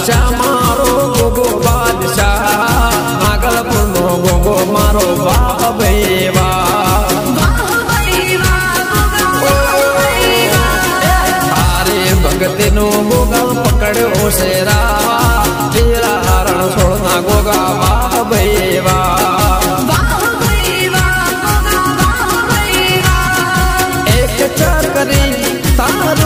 બાદશાહ મારો ગોગો બાદશાહ નાગલપુર નો ગોગો મારો બાપ ભૈવા ભગત નો ગોગા પકડ્યો શેરા તેરા હરણ છોડના ગોગા બાપ ભૈવા એક ચકરી તારું